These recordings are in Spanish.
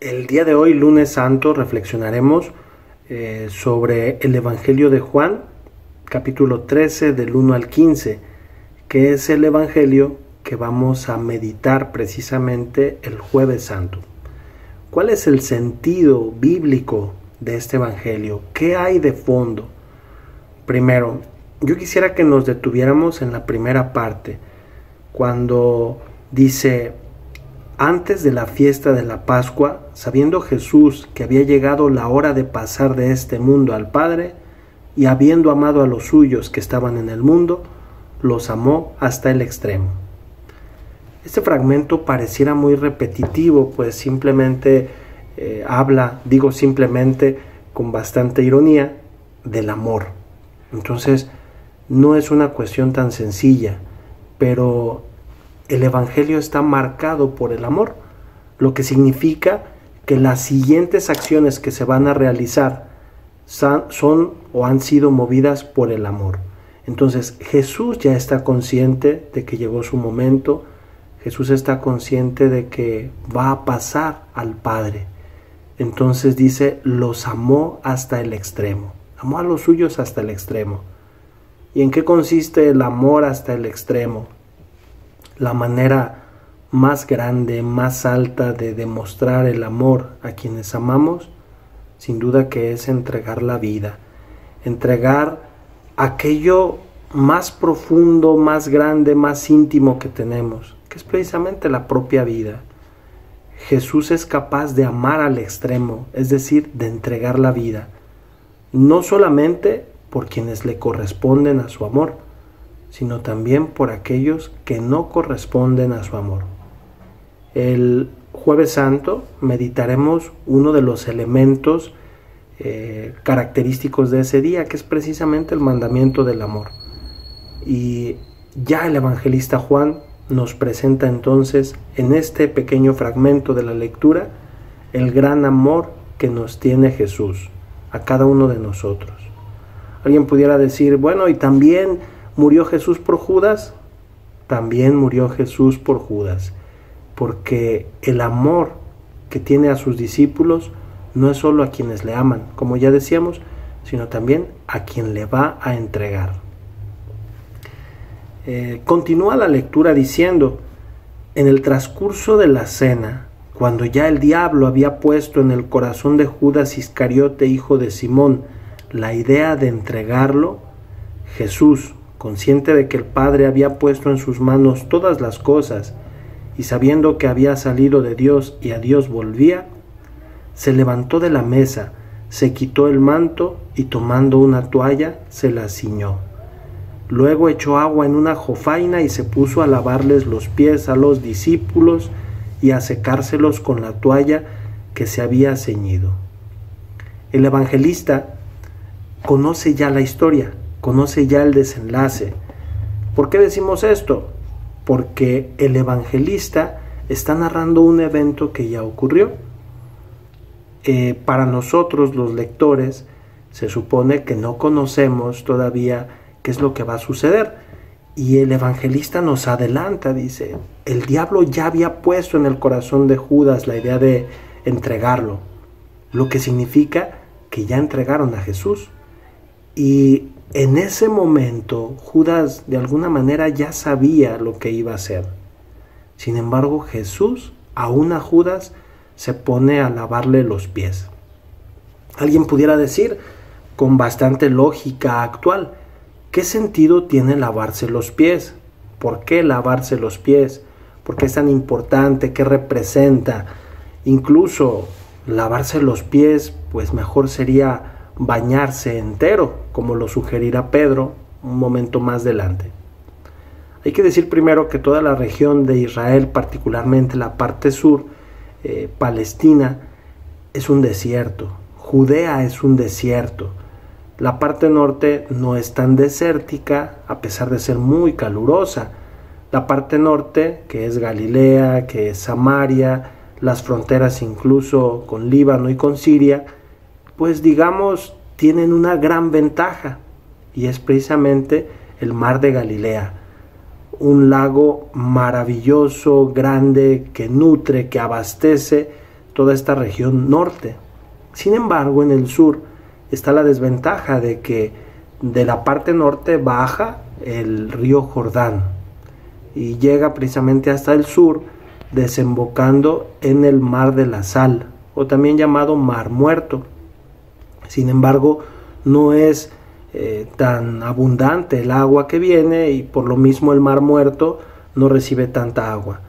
El día de hoy, lunes santo, reflexionaremos eh, sobre el Evangelio de Juan, capítulo 13 del 1 al 15, que es el Evangelio que vamos a meditar precisamente el jueves santo. ¿Cuál es el sentido bíblico de este Evangelio? ¿Qué hay de fondo? Primero, yo quisiera que nos detuviéramos en la primera parte, cuando dice, antes de la fiesta de la Pascua, sabiendo Jesús que había llegado la hora de pasar de este mundo al Padre, y habiendo amado a los suyos que estaban en el mundo, los amó hasta el extremo. Este fragmento pareciera muy repetitivo, pues simplemente eh, habla, digo simplemente con bastante ironía, del amor. Entonces, no es una cuestión tan sencilla, pero el Evangelio está marcado por el amor, lo que significa que las siguientes acciones que se van a realizar son o han sido movidas por el amor. Entonces Jesús ya está consciente de que llegó su momento, Jesús está consciente de que va a pasar al Padre. Entonces dice, los amó hasta el extremo, amó a los suyos hasta el extremo. ¿Y en qué consiste el amor hasta el extremo? La manera más grande, más alta de demostrar el amor a quienes amamos, sin duda que es entregar la vida, entregar aquello más profundo, más grande, más íntimo que tenemos, que es precisamente la propia vida. Jesús es capaz de amar al extremo, es decir, de entregar la vida, no solamente por quienes le corresponden a su amor, sino también por aquellos que no corresponden a su amor. El jueves santo meditaremos uno de los elementos eh, característicos de ese día, que es precisamente el mandamiento del amor. Y ya el evangelista Juan nos presenta entonces en este pequeño fragmento de la lectura el gran amor que nos tiene Jesús a cada uno de nosotros. Alguien pudiera decir, bueno, y también murió Jesús por Judas, también murió Jesús por Judas, porque el amor que tiene a sus discípulos no es solo a quienes le aman, como ya decíamos, sino también a quien le va a entregar. Eh, continúa la lectura diciendo, en el transcurso de la cena, cuando ya el diablo había puesto en el corazón de Judas Iscariote, hijo de Simón, la idea de entregarlo, Jesús, consciente de que el Padre había puesto en sus manos todas las cosas, y sabiendo que había salido de Dios y a Dios volvía, se levantó de la mesa, se quitó el manto y tomando una toalla se la ciñó. Luego echó agua en una jofaina y se puso a lavarles los pies a los discípulos y a secárselos con la toalla que se había ceñido. El evangelista conoce ya la historia, conoce ya el desenlace. ¿Por qué decimos esto? Porque el evangelista está narrando un evento que ya ocurrió. Eh, para nosotros los lectores se supone que no conocemos todavía qué es lo que va a suceder. Y el evangelista nos adelanta, dice, el diablo ya había puesto en el corazón de Judas la idea de entregarlo, lo que significa que ya entregaron a Jesús. Y en ese momento Judas de alguna manera ya sabía lo que iba a hacer. Sin embargo, Jesús, aún a Judas, se pone a lavarle los pies. Alguien pudiera decir, con bastante lógica actual, ¿Qué sentido tiene lavarse los pies? ¿Por qué lavarse los pies? ¿Por qué es tan importante? ¿Qué representa? Incluso lavarse los pies, pues mejor sería bañarse entero, como lo sugerirá Pedro un momento más adelante. Hay que decir primero que toda la región de Israel, particularmente la parte sur, eh, Palestina, es un desierto. Judea es un desierto. La parte norte no es tan desértica, a pesar de ser muy calurosa. La parte norte, que es Galilea, que es Samaria, las fronteras incluso con Líbano y con Siria, pues digamos tienen una gran ventaja y es precisamente el mar de Galilea, un lago maravilloso, grande, que nutre, que abastece toda esta región norte. Sin embargo, en el sur está la desventaja de que de la parte norte baja el río Jordán y llega precisamente hasta el sur, desembocando en el mar de la sal, o también llamado mar muerto. Sin embargo, no es eh, tan abundante el agua que viene y por lo mismo el mar muerto no recibe tanta agua.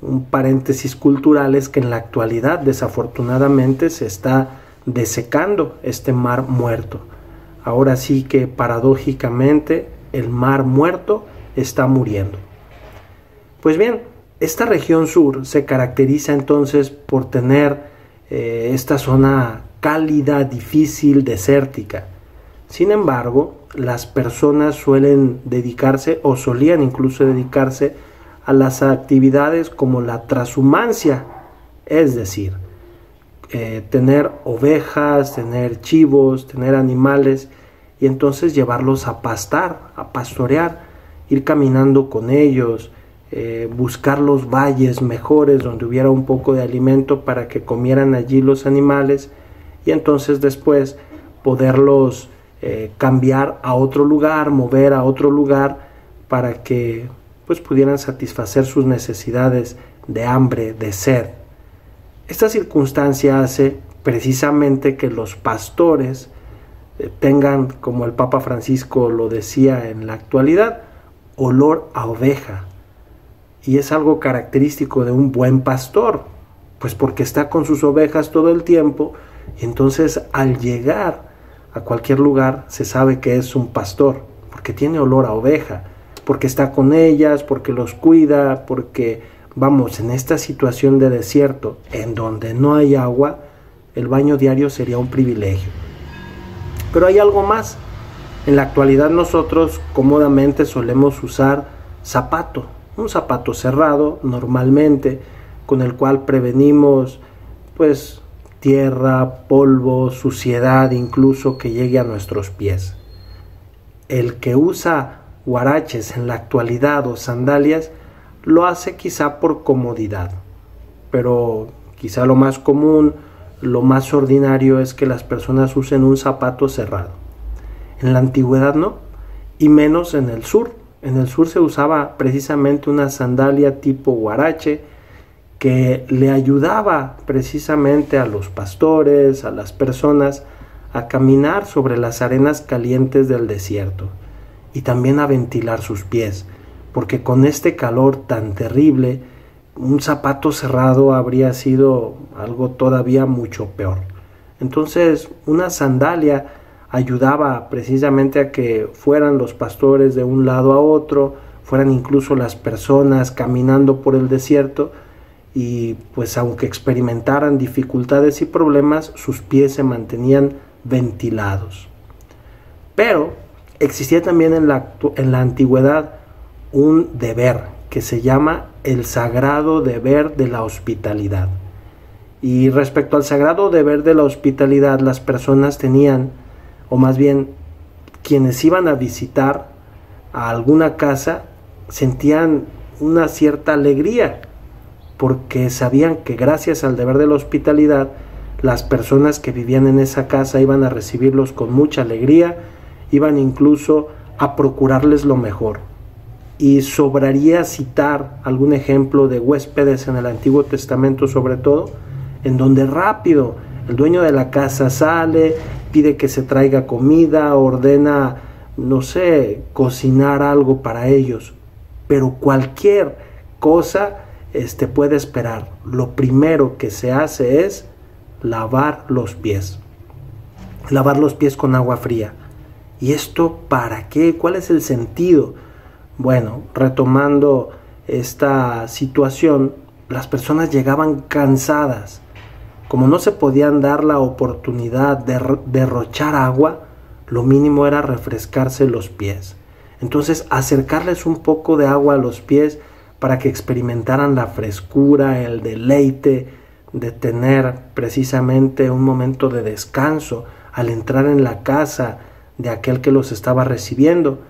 Un paréntesis cultural es que en la actualidad desafortunadamente se está desecando este mar muerto. Ahora sí que paradójicamente el mar muerto está muriendo. Pues bien, esta región sur se caracteriza entonces por tener eh, esta zona cálida, difícil, desértica. Sin embargo, las personas suelen dedicarse o solían incluso dedicarse a las actividades como la transhumancia, es decir, eh, tener ovejas, tener chivos, tener animales y entonces llevarlos a pastar, a pastorear, ir caminando con ellos, eh, buscar los valles mejores donde hubiera un poco de alimento para que comieran allí los animales y entonces después poderlos eh, cambiar a otro lugar, mover a otro lugar para que pues pudieran satisfacer sus necesidades de hambre, de sed. Esta circunstancia hace precisamente que los pastores eh, tengan, como el Papa Francisco lo decía en la actualidad, olor a oveja. Y es algo característico de un buen pastor, pues porque está con sus ovejas todo el tiempo, entonces al llegar a cualquier lugar se sabe que es un pastor, porque tiene olor a oveja, porque está con ellas, porque los cuida, porque vamos, en esta situación de desierto, en donde no hay agua, el baño diario sería un privilegio. Pero hay algo más. En la actualidad nosotros cómodamente solemos usar zapato, un zapato cerrado normalmente, con el cual prevenimos pues tierra, polvo, suciedad incluso que llegue a nuestros pies. El que usa guaraches en la actualidad o sandalias lo hace quizá por comodidad, pero quizá lo más común, lo más ordinario es que las personas usen un zapato cerrado. En la antigüedad no, y menos en el sur. En el sur se usaba precisamente una sandalia tipo guarache, que le ayudaba precisamente a los pastores, a las personas, a caminar sobre las arenas calientes del desierto y también a ventilar sus pies, porque con este calor tan terrible, un zapato cerrado habría sido algo todavía mucho peor. Entonces, una sandalia ayudaba precisamente a que fueran los pastores de un lado a otro, fueran incluso las personas caminando por el desierto, y pues aunque experimentaran dificultades y problemas, sus pies se mantenían ventilados. Pero existía también en la, en la antigüedad un deber que se llama el sagrado deber de la hospitalidad. Y respecto al sagrado deber de la hospitalidad, las personas tenían, o más bien quienes iban a visitar a alguna casa, sentían una cierta alegría porque sabían que gracias al deber de la hospitalidad, las personas que vivían en esa casa iban a recibirlos con mucha alegría, iban incluso a procurarles lo mejor. Y sobraría citar algún ejemplo de huéspedes en el Antiguo Testamento sobre todo, en donde rápido el dueño de la casa sale, pide que se traiga comida, ordena, no sé, cocinar algo para ellos. Pero cualquier cosa este, puede esperar. Lo primero que se hace es lavar los pies. Lavar los pies con agua fría. ¿Y esto para qué? ¿Cuál es el sentido? Bueno, retomando esta situación, las personas llegaban cansadas. Como no se podían dar la oportunidad de derrochar agua, lo mínimo era refrescarse los pies. Entonces, acercarles un poco de agua a los pies para que experimentaran la frescura, el deleite de tener precisamente un momento de descanso al entrar en la casa de aquel que los estaba recibiendo.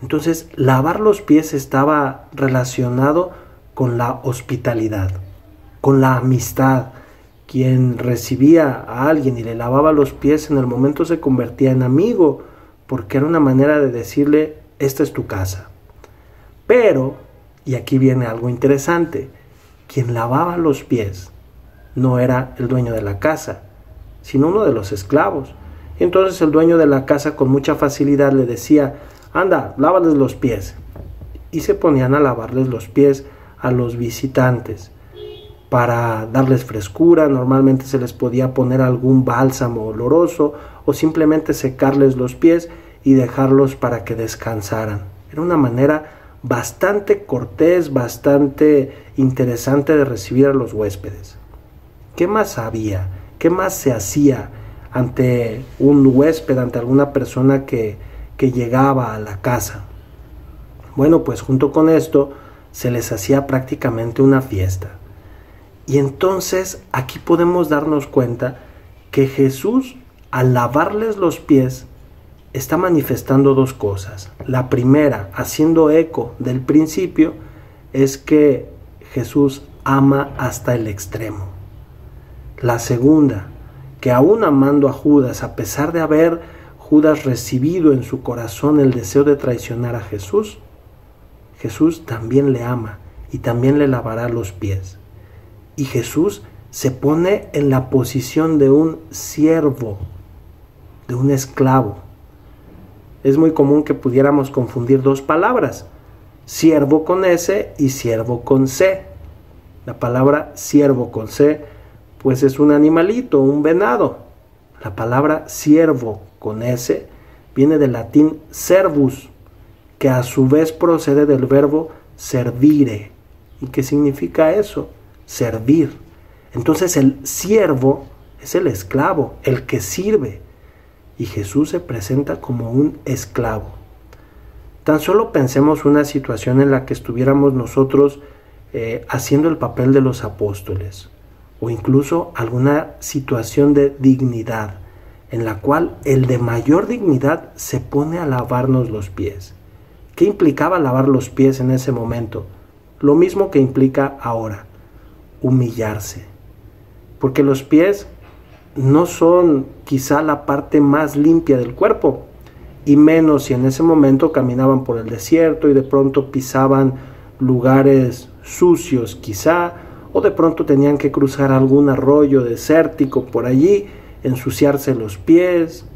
Entonces, lavar los pies estaba relacionado con la hospitalidad, con la amistad, quien recibía a alguien y le lavaba los pies en el momento se convertía en amigo, porque era una manera de decirle, esta es tu casa. Pero, y aquí viene algo interesante, quien lavaba los pies no era el dueño de la casa, sino uno de los esclavos. Entonces el dueño de la casa con mucha facilidad le decía, anda, lávales los pies. Y se ponían a lavarles los pies a los visitantes para darles frescura, normalmente se les podía poner algún bálsamo oloroso o simplemente secarles los pies y dejarlos para que descansaran. Era una manera bastante cortés, bastante interesante de recibir a los huéspedes. ¿Qué más había? ¿Qué más se hacía ante un huésped, ante alguna persona que, que llegaba a la casa? Bueno, pues junto con esto se les hacía prácticamente una fiesta. Y entonces aquí podemos darnos cuenta que Jesús, al lavarles los pies, está manifestando dos cosas. La primera, haciendo eco del principio, es que Jesús ama hasta el extremo. La segunda, que aún amando a Judas, a pesar de haber Judas recibido en su corazón el deseo de traicionar a Jesús, Jesús también le ama y también le lavará los pies y Jesús se pone en la posición de un siervo, de un esclavo. Es muy común que pudiéramos confundir dos palabras, siervo con S y siervo con C. La palabra siervo con C pues es un animalito, un venado. La palabra siervo con S viene del latín servus, que a su vez procede del verbo servire. ¿Y qué significa eso? servir. Entonces el siervo es el esclavo, el que sirve. Y Jesús se presenta como un esclavo. Tan solo pensemos una situación en la que estuviéramos nosotros eh, haciendo el papel de los apóstoles, o incluso alguna situación de dignidad, en la cual el de mayor dignidad se pone a lavarnos los pies. ¿Qué implicaba lavar los pies en ese momento? Lo mismo que implica ahora humillarse. Porque los pies no son quizá la parte más limpia del cuerpo, y menos si en ese momento caminaban por el desierto y de pronto pisaban lugares sucios quizá, o de pronto tenían que cruzar algún arroyo desértico por allí, ensuciarse los pies,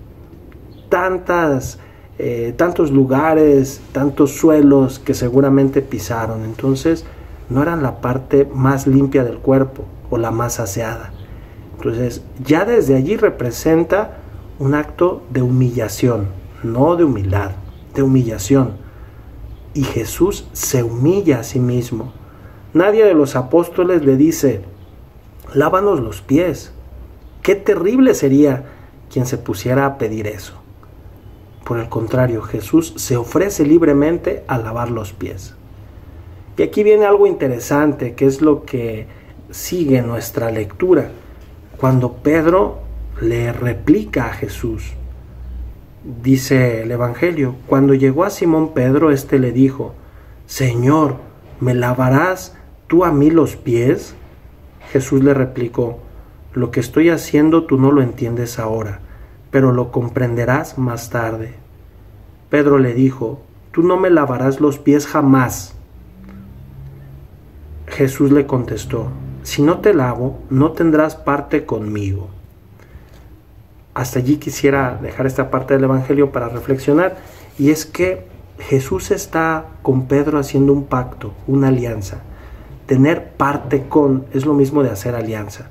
tantas, eh, tantos lugares, tantos suelos que seguramente pisaron. Entonces, no eran la parte más limpia del cuerpo o la más aseada. Entonces, ya desde allí representa un acto de humillación, no de humildad, de humillación. Y Jesús se humilla a sí mismo. Nadie de los apóstoles le dice, lávanos los pies. Qué terrible sería quien se pusiera a pedir eso. Por el contrario, Jesús se ofrece libremente a lavar los pies. Y aquí viene algo interesante, que es lo que sigue nuestra lectura. Cuando Pedro le replica a Jesús, dice el Evangelio, cuando llegó a Simón Pedro, éste le dijo, Señor, ¿me lavarás tú a mí los pies? Jesús le replicó, lo que estoy haciendo tú no lo entiendes ahora, pero lo comprenderás más tarde. Pedro le dijo, tú no me lavarás los pies jamás. Jesús le contestó, si no te lavo, no tendrás parte conmigo. Hasta allí quisiera dejar esta parte del Evangelio para reflexionar, y es que Jesús está con Pedro haciendo un pacto, una alianza. Tener parte con es lo mismo de hacer alianza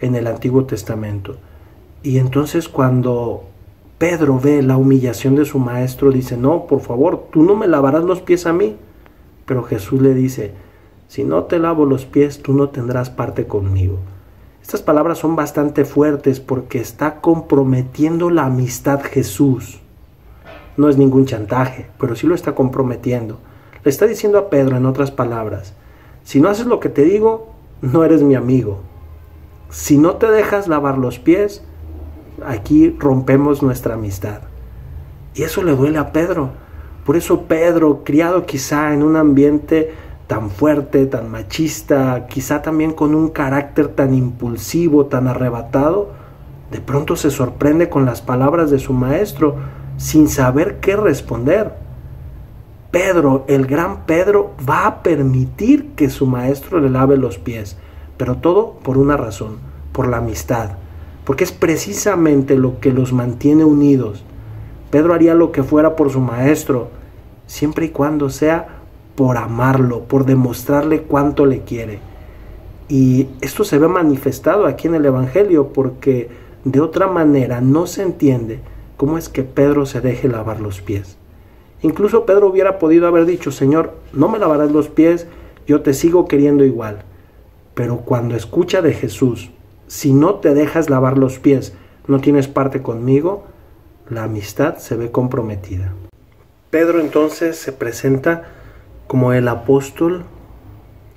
en el Antiguo Testamento. Y entonces cuando Pedro ve la humillación de su maestro, dice, no, por favor, tú no me lavarás los pies a mí. Pero Jesús le dice, si no te lavo los pies, tú no tendrás parte conmigo. Estas palabras son bastante fuertes porque está comprometiendo la amistad Jesús. No es ningún chantaje, pero sí lo está comprometiendo. Le está diciendo a Pedro en otras palabras, si no haces lo que te digo, no eres mi amigo. Si no te dejas lavar los pies, aquí rompemos nuestra amistad. Y eso le duele a Pedro. Por eso Pedro, criado quizá en un ambiente tan fuerte, tan machista, quizá también con un carácter tan impulsivo, tan arrebatado, de pronto se sorprende con las palabras de su maestro sin saber qué responder. Pedro, el gran Pedro, va a permitir que su maestro le lave los pies, pero todo por una razón, por la amistad, porque es precisamente lo que los mantiene unidos. Pedro haría lo que fuera por su maestro, siempre y cuando sea por amarlo, por demostrarle cuánto le quiere. Y esto se ve manifestado aquí en el Evangelio porque de otra manera no se entiende cómo es que Pedro se deje lavar los pies. Incluso Pedro hubiera podido haber dicho, Señor, no me lavarás los pies, yo te sigo queriendo igual. Pero cuando escucha de Jesús, si no te dejas lavar los pies, no tienes parte conmigo, la amistad se ve comprometida. Pedro entonces se presenta como el apóstol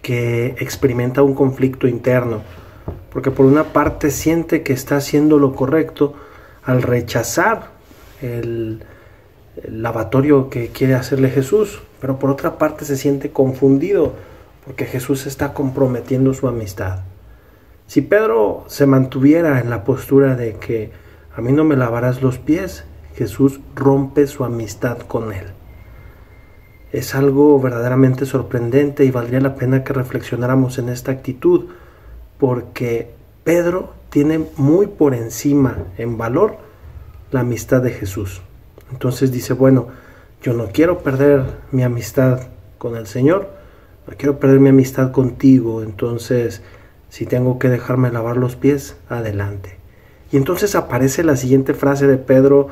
que experimenta un conflicto interno, porque por una parte siente que está haciendo lo correcto al rechazar el, lavatorio que quiere hacerle Jesús, pero por otra parte se siente confundido porque Jesús está comprometiendo su amistad. Si Pedro se mantuviera en la postura de que a mí no me lavarás los pies, Jesús rompe su amistad con él. Es algo verdaderamente sorprendente y valdría la pena que reflexionáramos en esta actitud, porque Pedro tiene muy por encima en valor la amistad de Jesús. Entonces dice, bueno, yo no quiero perder mi amistad con el Señor, no quiero perder mi amistad contigo, entonces si tengo que dejarme lavar los pies, adelante. Y entonces aparece la siguiente frase de Pedro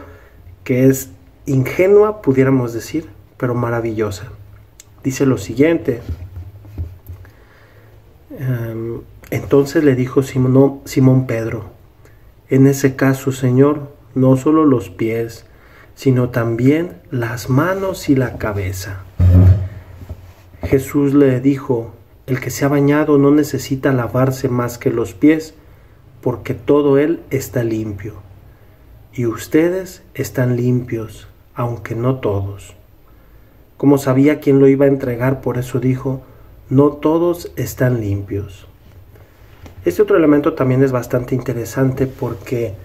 que es ingenua, pudiéramos decir, pero maravillosa. Dice lo siguiente. Em, entonces le dijo Simón, Simón Pedro, en ese caso, Señor, no solo los pies, sino también las manos y la cabeza. Jesús le dijo, el que se ha bañado no necesita lavarse más que los pies, porque todo él está limpio. Y ustedes están limpios, aunque no todos. Como sabía quién lo iba a entregar, por eso dijo, no todos están limpios. Este otro elemento también es bastante interesante porque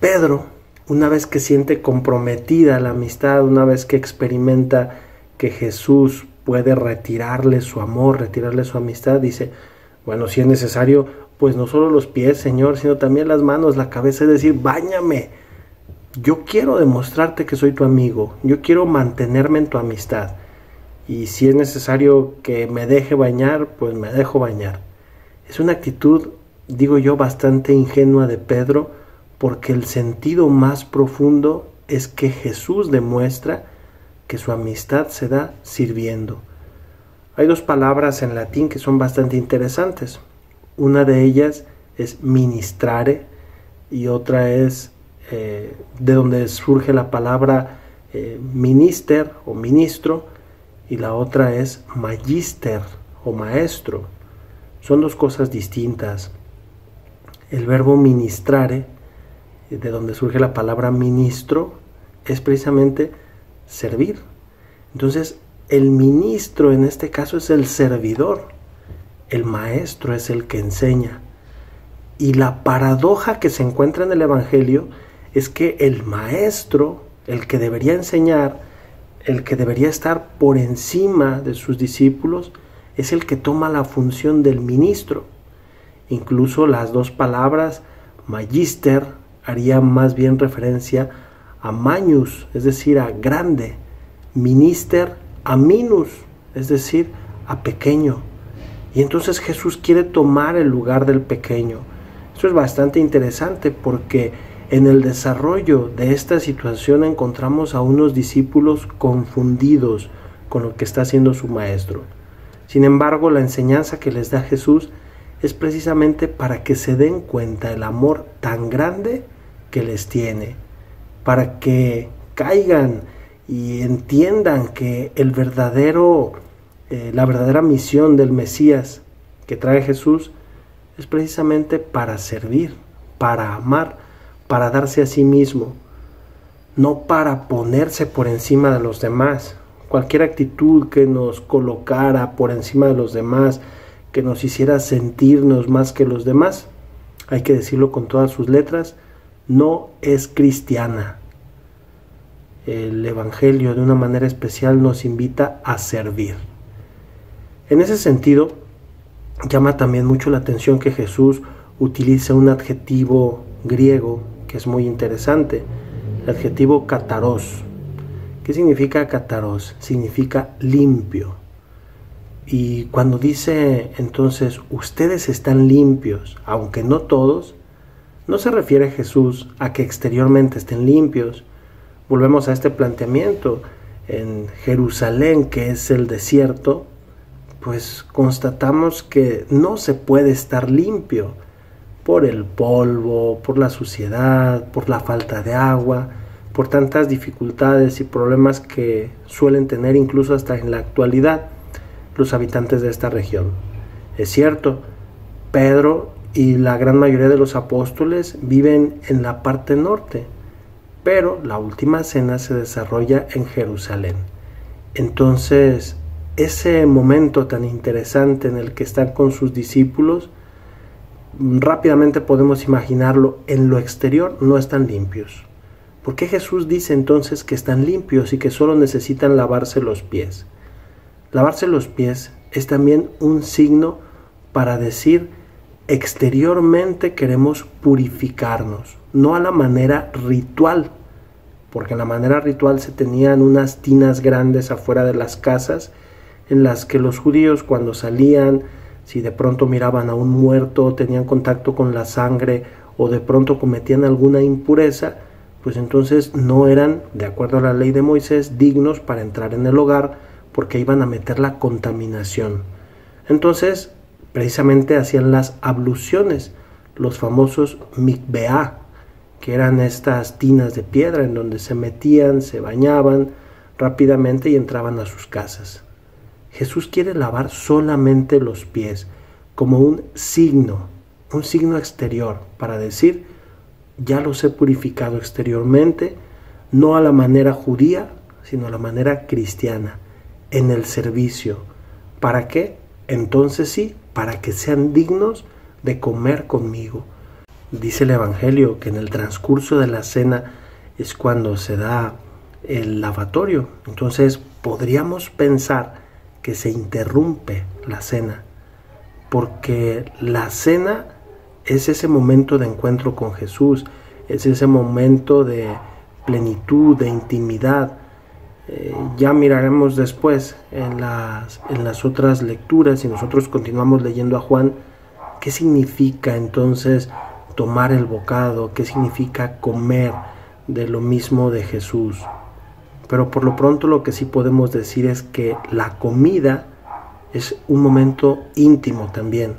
Pedro una vez que siente comprometida la amistad, una vez que experimenta que Jesús puede retirarle su amor, retirarle su amistad, dice, bueno, si es necesario, pues no solo los pies, Señor, sino también las manos, la cabeza, es decir, báñame. Yo quiero demostrarte que soy tu amigo, yo quiero mantenerme en tu amistad. Y si es necesario que me deje bañar, pues me dejo bañar. Es una actitud, digo yo, bastante ingenua de Pedro, porque el sentido más profundo es que Jesús demuestra que su amistad se da sirviendo. Hay dos palabras en latín que son bastante interesantes. Una de ellas es ministrare y otra es eh, de donde surge la palabra eh, minister o ministro y la otra es magister o maestro. Son dos cosas distintas. El verbo ministrare de donde surge la palabra ministro, es precisamente servir. Entonces, el ministro en este caso es el servidor, el maestro es el que enseña. Y la paradoja que se encuentra en el Evangelio es que el maestro, el que debería enseñar, el que debería estar por encima de sus discípulos, es el que toma la función del ministro. Incluso las dos palabras, magister, haría más bien referencia a magnus, es decir, a grande, minister a minus, es decir, a pequeño. Y entonces Jesús quiere tomar el lugar del pequeño. Eso es bastante interesante porque en el desarrollo de esta situación encontramos a unos discípulos confundidos con lo que está haciendo su maestro. Sin embargo, la enseñanza que les da Jesús es precisamente para que se den cuenta el amor tan grande que les tiene, para que caigan y entiendan que el verdadero, eh, la verdadera misión del Mesías que trae Jesús es precisamente para servir, para amar, para darse a sí mismo, no para ponerse por encima de los demás. cualquier actitud que nos colocara por encima de los demás, que nos hiciera sentirnos más que los demás, hay que decirlo con todas sus letras, no es cristiana. El Evangelio de una manera especial nos invita a servir. En ese sentido, llama también mucho la atención que Jesús utiliza un adjetivo griego que es muy interesante, el adjetivo kataros. ¿Qué significa kataros? Significa limpio. Y cuando dice entonces, ustedes están limpios, aunque no todos, no se refiere Jesús a que exteriormente estén limpios. Volvemos a este planteamiento. En Jerusalén, que es el desierto, pues constatamos que no se puede estar limpio por el polvo, por la suciedad, por la falta de agua, por tantas dificultades y problemas que suelen tener incluso hasta en la actualidad los habitantes de esta región. Es cierto, Pedro y la gran mayoría de los apóstoles viven en la parte norte, pero la última cena se desarrolla en Jerusalén. Entonces, ese momento tan interesante en el que están con sus discípulos, rápidamente podemos imaginarlo, en lo exterior no están limpios. ¿Por qué Jesús dice entonces que están limpios y que solo necesitan lavarse los pies? Lavarse los pies es también un signo para decir exteriormente queremos purificarnos, no a la manera ritual, porque en la manera ritual se tenían unas tinas grandes afuera de las casas en las que los judíos cuando salían si de pronto miraban a un muerto, tenían contacto con la sangre o de pronto cometían alguna impureza, pues entonces no eran, de acuerdo a la ley de Moisés, dignos para entrar en el hogar porque iban a meter la contaminación. Entonces, precisamente hacían las abluciones, los famosos mikbeah, que eran estas tinas de piedra en donde se metían, se bañaban rápidamente y entraban a sus casas. Jesús quiere lavar solamente los pies como un signo, un signo exterior para decir, ya los he purificado exteriormente, no a la manera judía, sino a la manera cristiana, en el servicio. ¿Para qué? Entonces sí, para que sean dignos de comer conmigo. Dice el Evangelio que en el transcurso de la cena es cuando se da el lavatorio. Entonces podríamos pensar que se interrumpe la cena, porque la cena es ese momento de encuentro con Jesús, es ese momento de plenitud, de intimidad. Eh, ya miraremos después en las, en las otras lecturas, y nosotros continuamos leyendo a Juan, qué significa entonces tomar el bocado, qué significa comer de lo mismo de Jesús pero por lo pronto lo que sí podemos decir es que la comida es un momento íntimo también,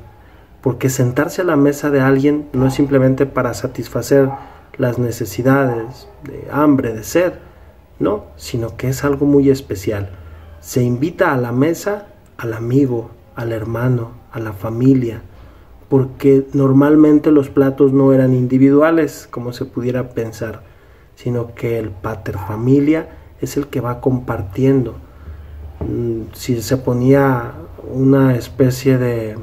porque sentarse a la mesa de alguien no es simplemente para satisfacer las necesidades de hambre, de sed, no, sino que es algo muy especial. Se invita a la mesa al amigo, al hermano, a la familia, porque normalmente los platos no eran individuales, como se pudiera pensar, sino que el pater familia es el que va compartiendo. Mm, si se ponía una especie de,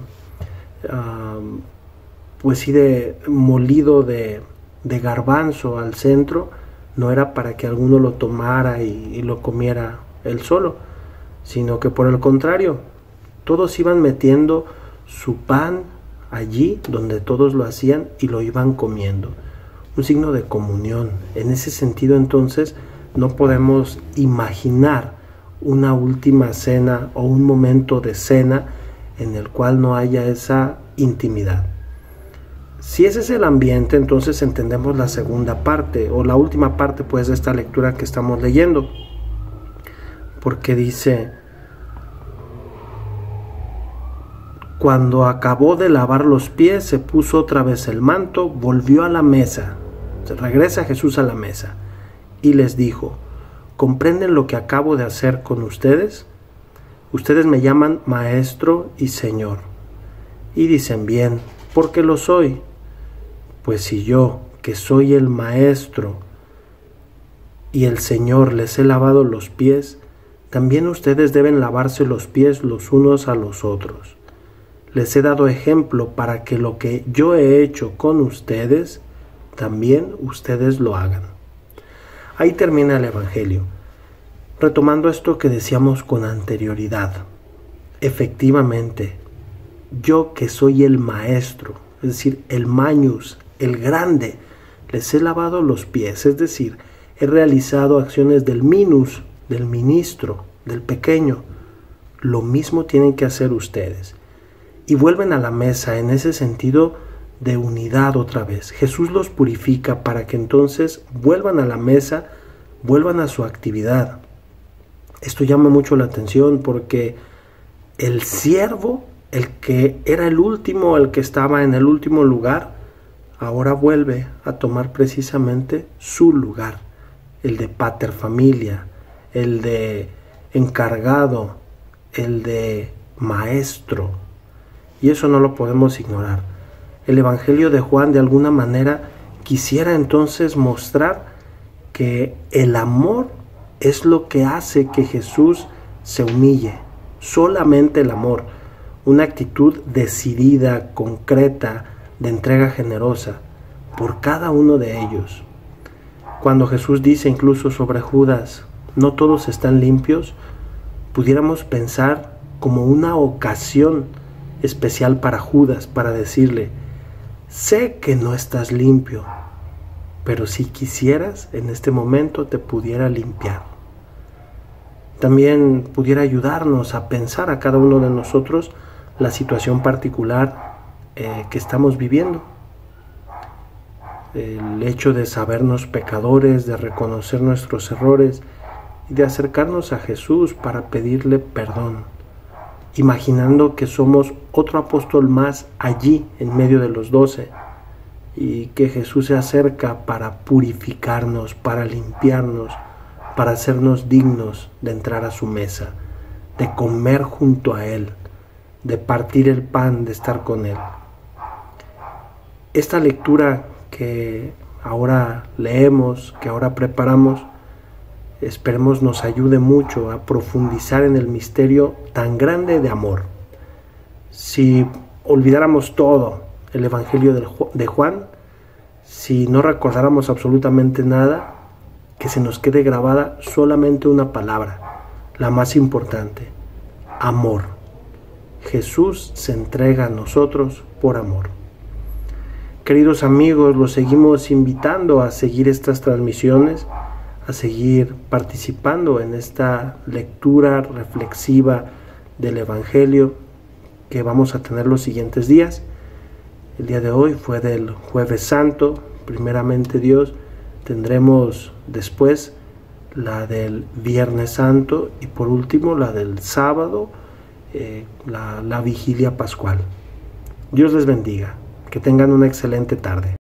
pues sí, de molido de, garbanzo al centro, no era para que alguno lo tomara y, y lo comiera él solo, sino que por el contrario, todos iban metiendo su pan allí donde todos lo hacían y lo iban comiendo. Un signo de comunión. En ese sentido entonces, no podemos imaginar una última cena o un momento de cena en el cual no haya esa intimidad. Si ese es el ambiente, entonces entendemos la segunda parte o la última parte pues de esta lectura que estamos leyendo. Porque dice, cuando acabó de lavar los pies, se puso otra vez el manto, volvió a la mesa. Se regresa Jesús a la mesa y les dijo, ¿comprenden lo que acabo de hacer con ustedes? Ustedes me llaman maestro y señor. Y dicen bien, porque lo soy. Pues si yo, que soy el maestro, y el Señor les he lavado los pies, también ustedes deben lavarse los pies los unos a los otros. Les he dado ejemplo para que lo que yo he hecho con ustedes, también ustedes lo hagan. Ahí termina el Evangelio. Retomando esto que decíamos con anterioridad, efectivamente, yo que soy el maestro, es decir, el mañus, el grande, les he lavado los pies, es decir, he realizado acciones del minus, del ministro, del pequeño. Lo mismo tienen que hacer ustedes. Y vuelven a la mesa en ese sentido de unidad otra vez. Jesús los purifica para que entonces vuelvan a la mesa, vuelvan a su actividad. Esto llama mucho la atención porque el siervo, el que era el último, el que estaba en el último lugar, ahora vuelve a tomar precisamente su lugar, el de pater familia, el de encargado, el de maestro. Y eso no lo podemos ignorar. El Evangelio de Juan de alguna manera quisiera entonces mostrar que el amor es lo que hace que Jesús se humille. Solamente el amor, una actitud decidida, concreta, de entrega generosa por cada uno de ellos. Cuando Jesús dice incluso sobre Judas, no todos están limpios, pudiéramos pensar como una ocasión especial para Judas, para decirle, sé que no estás limpio, pero si quisieras, en este momento te pudiera limpiar. También pudiera ayudarnos a pensar a cada uno de nosotros la situación particular eh, que estamos viviendo el hecho de sabernos pecadores, de reconocer nuestros errores y de acercarnos a Jesús para pedirle perdón, imaginando que somos otro apóstol más allí en medio de los doce y que Jesús se acerca para purificarnos, para limpiarnos, para hacernos dignos de entrar a su mesa, de comer junto a Él, de partir el pan, de estar con Él. Esta lectura que ahora leemos, que ahora preparamos, esperemos nos ayude mucho a profundizar en el misterio tan grande de amor. Si olvidáramos todo el Evangelio de Juan, si no recordáramos absolutamente nada, que se nos quede grabada solamente una palabra, la más importante, amor. Jesús se entrega a nosotros por amor. Queridos amigos, los seguimos invitando a seguir estas transmisiones, a seguir participando en esta lectura reflexiva del Evangelio que vamos a tener los siguientes días. El día de hoy fue del jueves santo, primeramente Dios, tendremos después la del viernes santo y por último la del sábado, eh, la, la vigilia pascual. Dios les bendiga. Que tengan una excelente tarde.